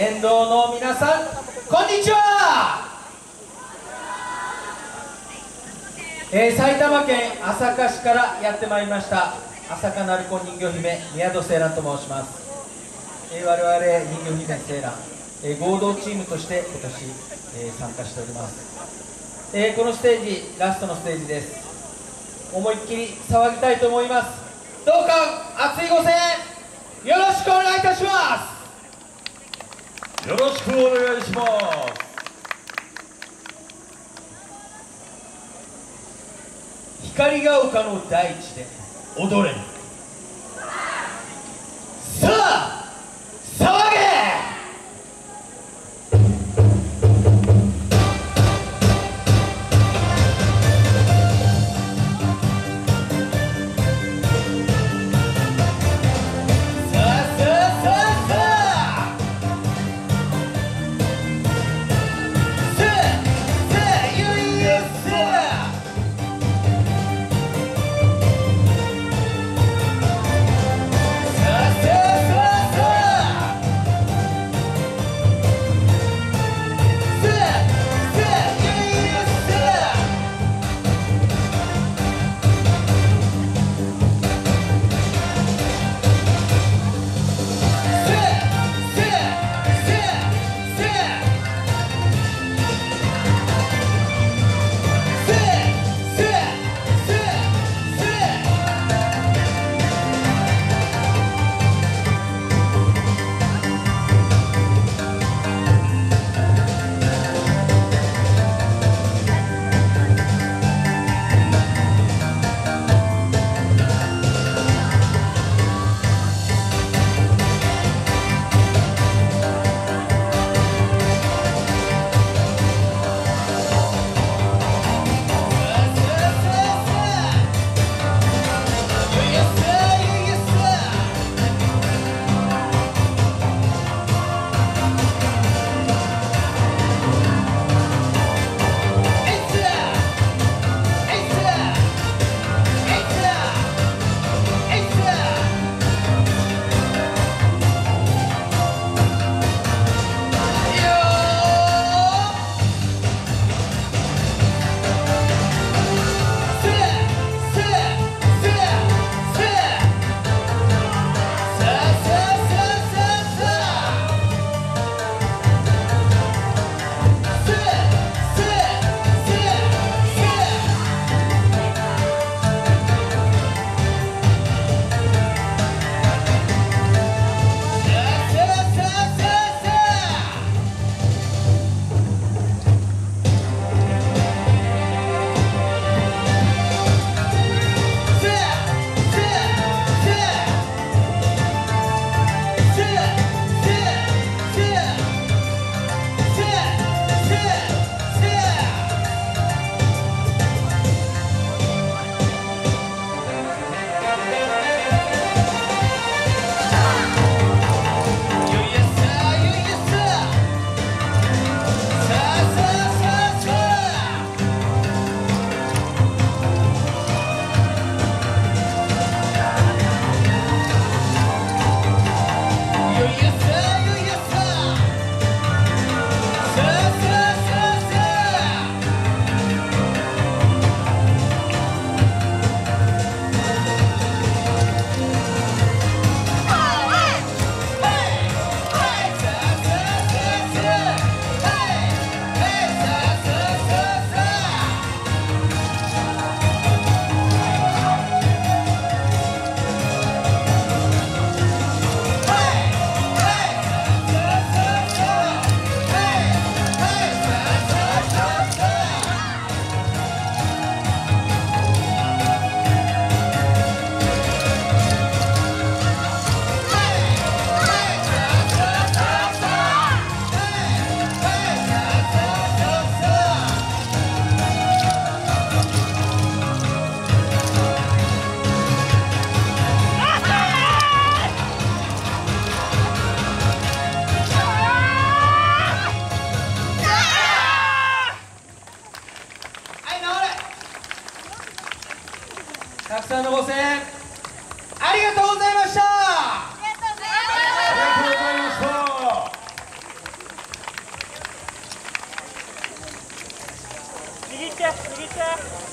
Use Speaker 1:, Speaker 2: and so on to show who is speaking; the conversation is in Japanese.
Speaker 1: 沿道の皆さんこんにちは、えー、埼玉県朝霞市からやってまいりました朝霞鳴子人形姫宮戸青蘭と申します、えー、我々人形姫青蘭、えー、合同チームとして今年、えー、参加しております、えー、このステージラストのステージです。思いっきり騒ぎたいと思います。どうか熱いご声援よろしくお願いいたします。
Speaker 2: よろしくお願いします。
Speaker 1: 光が丘の大地で
Speaker 2: 踊れ。
Speaker 1: のご声援ありがとうございました。ありがとう
Speaker 2: ございました。右手右手